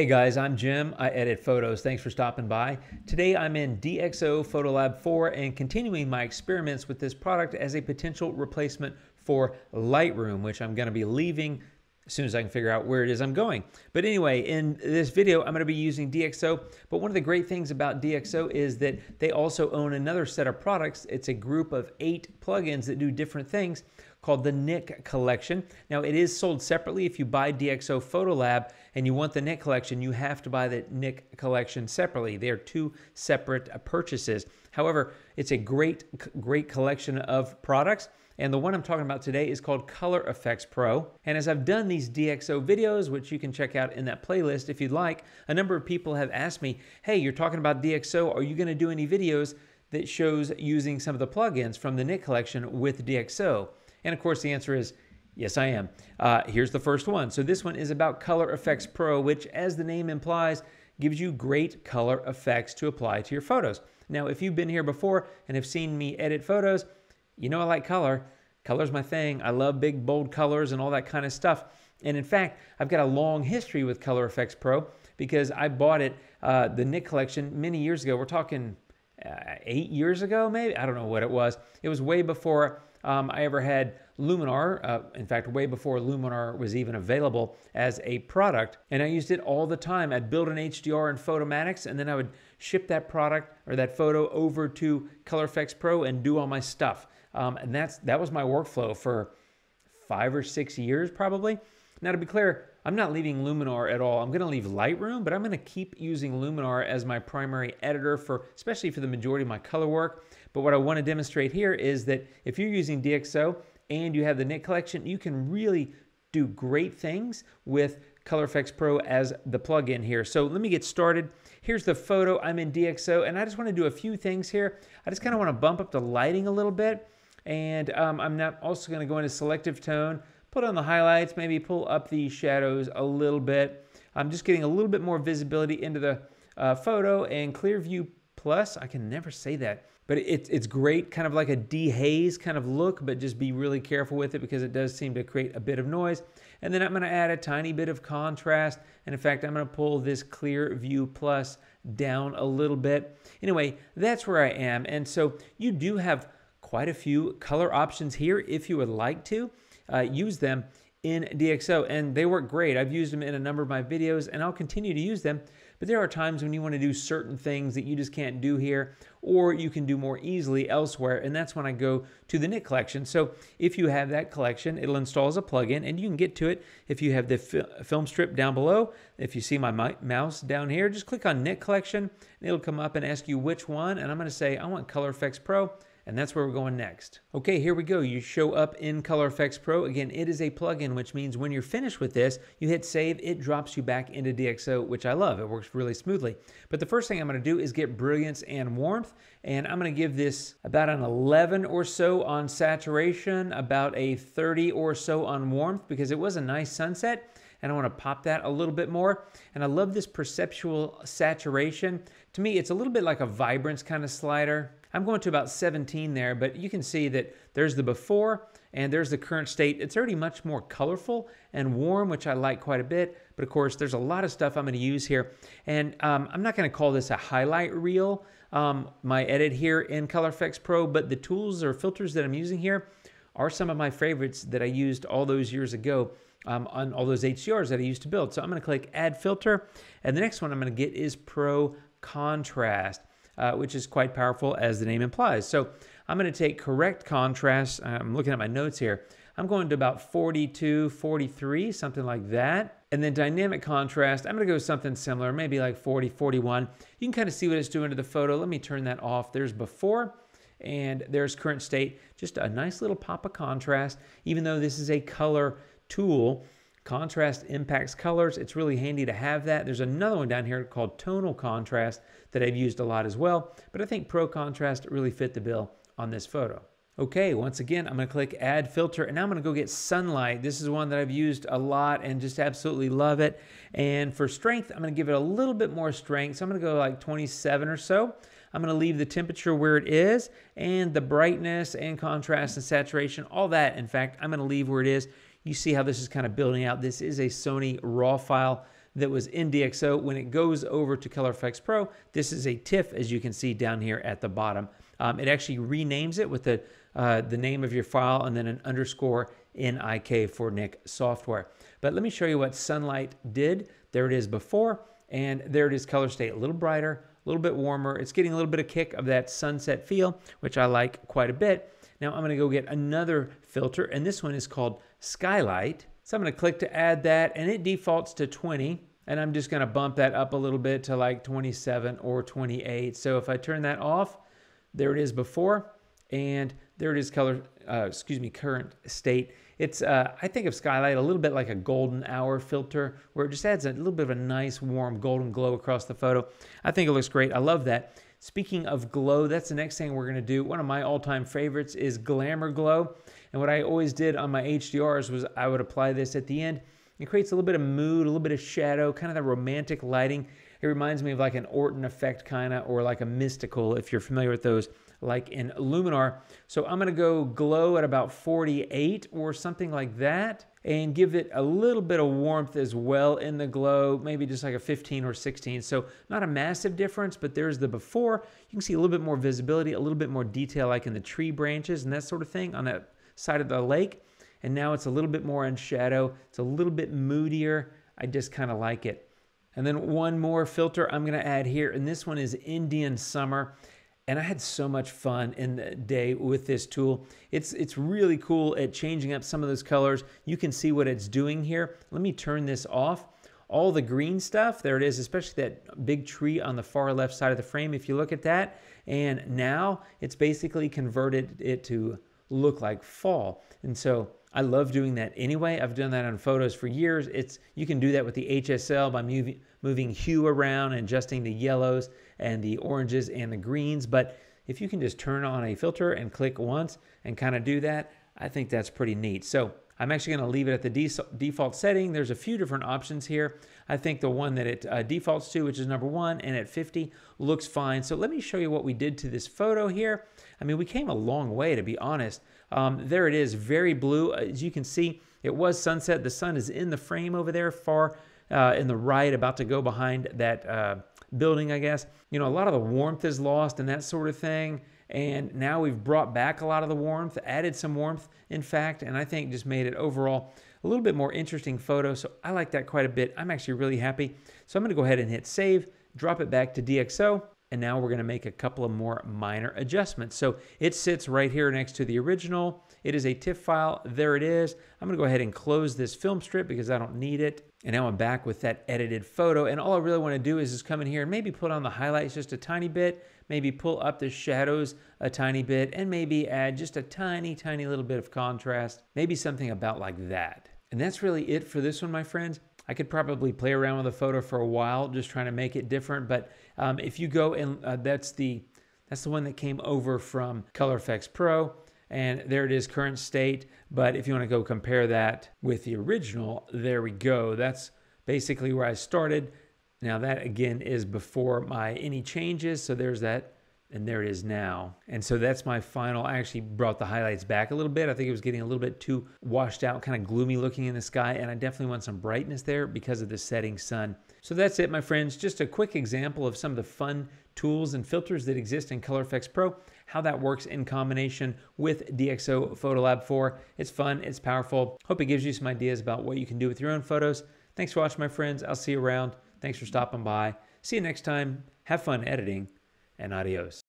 Hey guys, I'm Jim. I edit photos. Thanks for stopping by. Today I'm in DxO Photolab 4 and continuing my experiments with this product as a potential replacement for Lightroom, which I'm going to be leaving as soon as I can figure out where it is I'm going. But anyway, in this video, I'm going to be using DxO. But one of the great things about DxO is that they also own another set of products. It's a group of eight plugins that do different things called the Nik Collection. Now, it is sold separately. If you buy DxO Photolab and you want the Nik Collection, you have to buy the Nik Collection separately. They are two separate uh, purchases. However, it's a great, great collection of products. And the one I'm talking about today is called Color Efex Pro. And as I've done these DxO videos, which you can check out in that playlist if you'd like, a number of people have asked me, hey, you're talking about DxO, are you gonna do any videos that shows using some of the plugins from the Nik collection with DxO? And of course, the answer is yes, I am. Uh, here's the first one. So this one is about Color Efex Pro, which, as the name implies, gives you great color effects to apply to your photos. Now, if you've been here before and have seen me edit photos, you know I like color. Color's my thing. I love big, bold colors and all that kind of stuff. And in fact, I've got a long history with Color Efex Pro because I bought it, uh, the Nik collection, many years ago. We're talking uh, eight years ago, maybe. I don't know what it was. It was way before um, I ever had Luminar, uh, in fact, way before Luminar was even available as a product. And I used it all the time. I'd build an HDR in Photomatix, and then I would ship that product or that photo over to Color Efex Pro and do all my stuff. Um, and that's that was my workflow for five or six years, probably. Now, to be clear, I'm not leaving Luminar at all. I'm going to leave Lightroom, but I'm going to keep using Luminar as my primary editor for, especially for the majority of my color work. But what I want to demonstrate here is that if you're using DxO and you have the Nik collection, you can really do great things with Color Efex Pro as the plugin here. So let me get started. Here's the photo. I'm in DxO, and I just want to do a few things here. I just kind of want to bump up the lighting a little bit, and um, I'm not also going to go into selective tone, put on the highlights, maybe pull up the shadows a little bit. I'm just getting a little bit more visibility into the uh, photo and clear view plus. I can never say that but it's it's great, kind of like a dehaze kind of look, but just be really careful with it because it does seem to create a bit of noise. And then I'm going to add a tiny bit of contrast. And in fact, I'm going to pull this clear view plus down a little bit. Anyway, that's where I am. And so you do have quite a few color options here if you would like to uh, use them in DxO and they work great. I've used them in a number of my videos and I'll continue to use them. But there are times when you want to do certain things that you just can't do here or you can do more easily elsewhere and that's when I go to the Nik collection. So if you have that collection, it'll install as a plugin and you can get to it if you have the film strip down below. If you see my mouse down here, just click on Nik collection and it'll come up and ask you which one and I'm going to say I want Color Efex Pro and that's where we're going next. Okay, here we go. You show up in Color Efex Pro. Again, it is a plugin, which means when you're finished with this, you hit save, it drops you back into DxO, which I love. It works really smoothly. But the first thing I'm gonna do is get brilliance and warmth, and I'm gonna give this about an 11 or so on saturation, about a 30 or so on warmth, because it was a nice sunset and I want to pop that a little bit more. And I love this perceptual saturation. To me, it's a little bit like a vibrance kind of slider. I'm going to about 17 there, but you can see that there's the before and there's the current state. It's already much more colorful and warm, which I like quite a bit. But of course, there's a lot of stuff I'm going to use here. And um, I'm not going to call this a highlight reel, um, my edit here in Color Efex Pro, but the tools or filters that I'm using here are some of my favorites that I used all those years ago um, on all those HDRs that I used to build. So I'm going to click Add Filter. And the next one I'm going to get is Pro Contrast uh, which is quite powerful as the name implies. So I'm going to take correct contrast. I'm looking at my notes here. I'm going to about 42, 43, something like that. And then dynamic contrast, I'm going to go something similar, maybe like 40, 41. You can kind of see what it's doing to the photo. Let me turn that off. There's before and there's current state. Just a nice little pop of contrast, even though this is a color tool. Contrast impacts colors. It's really handy to have that. There's another one down here called tonal contrast that I've used a lot as well, but I think Pro Contrast really fit the bill on this photo. Okay, once again, I'm gonna click add filter and now I'm gonna go get sunlight. This is one that I've used a lot and just absolutely love it. And for strength, I'm gonna give it a little bit more strength. So I'm gonna go like 27 or so. I'm gonna leave the temperature where it is and the brightness and contrast and saturation, all that, in fact, I'm gonna leave where it is. You see how this is kind of building out. This is a Sony RAW file that was in DxO. When it goes over to Color Efex Pro, this is a TIFF, as you can see down here at the bottom. Um, it actually renames it with the, uh, the name of your file and then an underscore NIK for Nik software. But let me show you what Sunlight did. There it is before, and there it is color state, a little brighter, a little bit warmer. It's getting a little bit of kick of that sunset feel, which I like quite a bit. Now I'm going to go get another filter, and this one is called Skylight. So I'm to click to add that, and it defaults to 20. And I'm just going to bump that up a little bit to like 27 or 28. So if I turn that off, there it is before, and there it is color, uh, excuse me, current state. It's, uh, I think of Skylight a little bit like a golden hour filter where it just adds a little bit of a nice warm golden glow across the photo. I think it looks great. I love that. Speaking of glow, that's the next thing we're gonna do. One of my all-time favorites is Glamour Glow. And what I always did on my HDRs was I would apply this at the end. It creates a little bit of mood, a little bit of shadow, kind of the romantic lighting. It reminds me of like an Orton effect kind of, or like a mystical, if you're familiar with those, like in Luminar. So I'm gonna go glow at about 48 or something like that and give it a little bit of warmth as well in the glow, maybe just like a 15 or 16. So not a massive difference, but there's the before. You can see a little bit more visibility, a little bit more detail like in the tree branches and that sort of thing on that side of the lake. And now it's a little bit more in shadow. It's a little bit moodier. I just kind of like it. And then one more filter I'm going to add here, and this one is Indian Summer. And I had so much fun in the day with this tool. It's, it's really cool at changing up some of those colors. You can see what it's doing here. Let me turn this off. All the green stuff, there it is, especially that big tree on the far left side of the frame. If you look at that, and now it's basically converted it to look like fall. And so I love doing that anyway. I've done that on photos for years. It's You can do that with the HSL by moving, moving hue around and adjusting the yellows and the oranges and the greens. But if you can just turn on a filter and click once and kind of do that, I think that's pretty neat. So I'm actually going to leave it at the default setting. There's a few different options here. I think the one that it uh, defaults to, which is number one, and at 50 looks fine. So let me show you what we did to this photo here. I mean, we came a long way, to be honest. Um, there it is, very blue. As you can see, it was sunset. The sun is in the frame over there, far uh, in the right, about to go behind that uh, building, I guess. You know, a lot of the warmth is lost and that sort of thing. And now we've brought back a lot of the warmth, added some warmth, in fact, and I think just made it overall a little bit more interesting photo. So I like that quite a bit. I'm actually really happy. So I'm to go ahead and hit save, drop it back to DxO, and now we're going to make a couple of more minor adjustments. So it sits right here next to the original. It is a TIFF file. There it is. I'm going to go ahead and close this film strip because I don't need it. And now I'm back with that edited photo. And all I really want to do is just come in here and maybe put on the highlights just a tiny bit, maybe pull up the shadows a tiny bit, and maybe add just a tiny, tiny little bit of contrast. Maybe something about like that. And that's really it for this one, my friends. I could probably play around with the photo for a while, just trying to make it different. But um, if you go and uh, that's the that's the one that came over from Color Efex Pro and there it is current state but if you want to go compare that with the original there we go that's basically where I started now that again is before my any changes so there's that and there it is now. And so that's my final. I actually brought the highlights back a little bit. I think it was getting a little bit too washed out, kind of gloomy looking in the sky, and I definitely want some brightness there because of the setting sun. So that's it, my friends. Just a quick example of some of the fun tools and filters that exist in Color Efex Pro, how that works in combination with DxO Photolab 4. It's fun, it's powerful. Hope it gives you some ideas about what you can do with your own photos. Thanks for watching, my friends. I'll see you around. Thanks for stopping by. See you next time. Have fun editing, and adios.